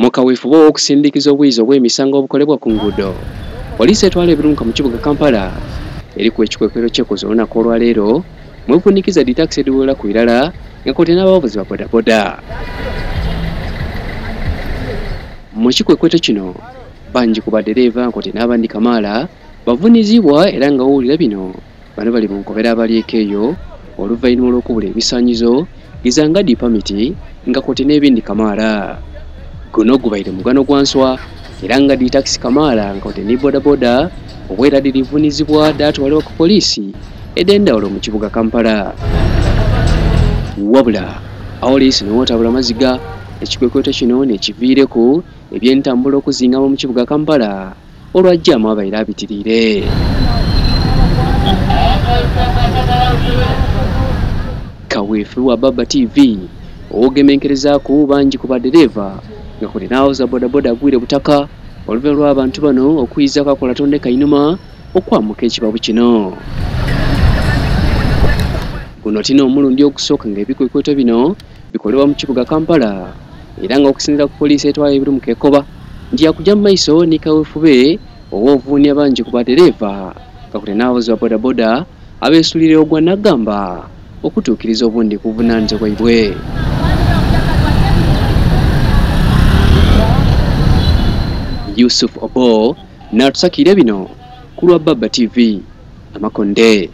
mu kaweefube w'okusindikiza obwizi obw'emisango obukolebwa ku nguudo poliisi etwala ebirunka mu kibuga kampala. Eri ku ekikwekwero kyekuza olunaku olwaleero mwefunikiza ditakisi ediwera ku irala nga kote n'abavuzi ba bodaboda. Mu kikwekweto kino bangi ku badereeva nkote n'abandi kamaala bavunizibwa era nga wowulira bino. Bano bali mu nkobera abalyeko eyo oluvannyuma lw'okubula ebisaanyizo gizanga dipamiti nga kote n'ebindi kamaala guno gubaire mugano gwa nswa era nga ditakisi kamaala nga kote ne bodaboda obweradi livunizibwa datwalibwa ku poliisi ed'endawulo mu kibuga kampala. Wabula awo liisi newotabula maziga ekikwekweto kino nekiviireku ebyentambula okuzingama mu kibuga kampala olwajjamu abaire abitiriire kaweefe wa baba tv owogemenkerezaaku bangi ku badereeva nga kuli n'awoza bodaboda agwire butaka oluvannyuma lw'abantu bano okuyiza kakola tonde kainuma okwamuka ekibabu kino. Guno tina omulundi ogusooka ng'ebikwekweto bino bikolebwa mu kibuga kampala era nga okusinziira ku poliisi etwala ebiri mu kekoba nti yakujja mu maiso ne kaweefube oba ovuunya bangi ku badereeva kakule n'abavuzi ba bodaboda abeesulire ogwa naggamba okutuukiriza obundi ku buvunaanyizibwa bwaibwe yusuf obo n'atusakira bino ku lwa baba tv amakonde